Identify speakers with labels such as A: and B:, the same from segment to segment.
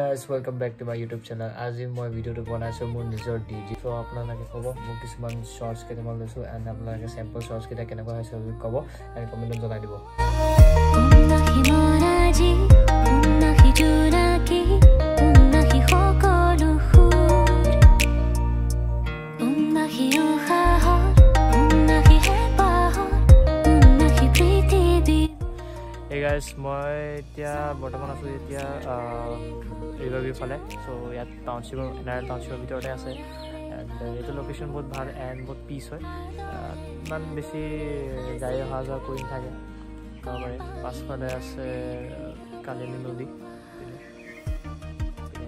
A: Guys, welcome back to my YouTube channel. আজি মই ভিডিঅ'টো বনাইছোঁ মোৰ নিজৰ ডি জি চ' আপোনালোকে ক'ব মোক কিছুমান শ্বৰ্টছ কেইটামান লৈছোঁ এণ্ড আপোনালোকে চেম্পল শ্বৰ্টছ কেইটা কেনেকুৱা হৈছে বুলি ক'ব এণ্ড কমেণ্টত জনাই দিব এই গাইজ মই এতিয়া বৰ্তমান আছোঁ এতিয়া ৰিভাৰ ভিউ ফালে। চ' ইয়াত টাউনশ্বিপৰ এনাৰেল টাউনশ্বিপৰ ভিতৰতে আছে। এণ্ড এইটো লোকেশ্যন বহুত ভাল এণ্ড বহুত পিচ হয় ইমান বেছি গাড়ী অহা যোৱা কৰি নাথাকে। ক'ব পাছফালে আছে কালিনী নদী।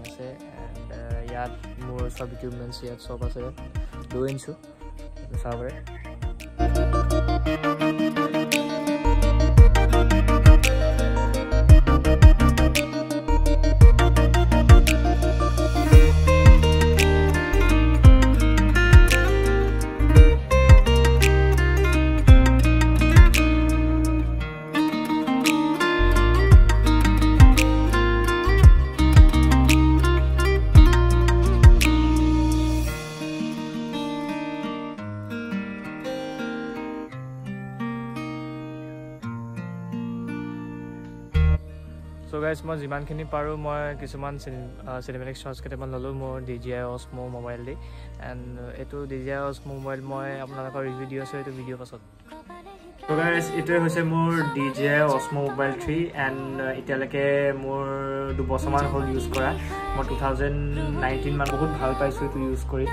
A: আছে এণ্ড ইয়াত মোৰ চব ইকুইপমেণ্টছ ইয়াত চব আছে। লৈ আনিছোঁ চাব পাৰে। চ' গাইজ মই যিমানখিনি পাৰোঁ মই কিছুমান চিনেমেটিক শ্বৰ্টছ কেইটামান ল'লোঁ মোৰ D J I Osmo mobile the. And এইটো D J I Osmo mobile মই আপোনালোকৰ ৰিভিউ দি আছোঁ এইটো ভিডিঅ' পাছত। গাইজ এইটোৱে হৈছে মোৰ D J I Osmo mobile three and এতিয়ালৈকে মোৰ দুবছৰমান হ'ল ইউজ কৰা। মই টু থাউজেণ্ড নাইনটিন মান বহুত ভাল পাইছোঁ এইটো ইউজ কৰি।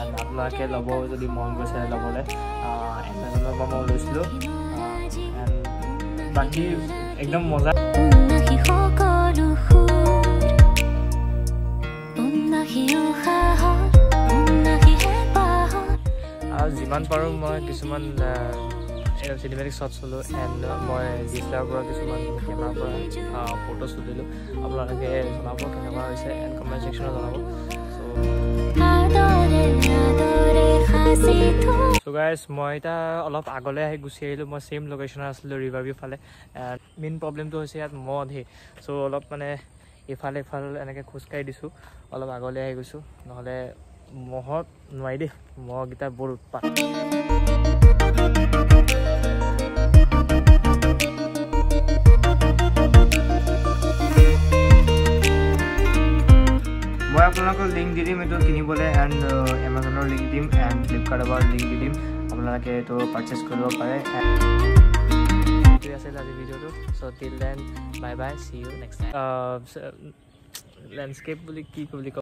A: এণ্ড আপোনালোকে ল'ব যদি মন গৈছে ল'বলৈ এমাজনৰ পৰা মই লৈছিলোঁ। এণ্ড বাকী একদম মজা আৰু যিমান পাৰোঁ মই কিছুমান চিনেমেটিক শ্বটছ ল'লোঁ এণ্ড মই ডি এছ এলৰ পৰা কিছুমান কেমেৰাৰ পৰা ফটো তুলিলোঁ। আপোনালোকে জনাব কেনেকুৱা হৈছে এণ্ড কমেণ্ট ছেকশ্যনত জনাব।
B: থৈ
A: গাইজ মই এতিয়া অলপ আগলৈ আহি গুচি আহিলোঁ। মই ছেইম লোকেশ্যনত আছিলোঁ ৰিভাৰ ভিউ ফালে। মেইন প্ৰব্লেমটো হৈছে ইয়াত ধেৰ চ' অলপ মানে ইফালে ইফাল এনেকৈ খোজকাঢ়ি দিছোঁ। অলপ আগলৈ আহি গৈছোঁ। নহ'লে মহত নোৱাৰি দেই। মহকেইটা বৰ উৎপাত। আপোনালোকক লিংক দি দিম এইটো কিনিবলৈ এণ্ড এমাজনৰ লিংক দিম এণ্ড ফ্লিপকাৰ্টৰ লিংক দি দিম। আপোনালোকে এইটো পাৰ্চেছ কৰিব পাৰে এইটোৱে আছিল আজি ভিডিঅ'টো। So' till then bye bye see you next time landscape বুলি কি বুলি কয়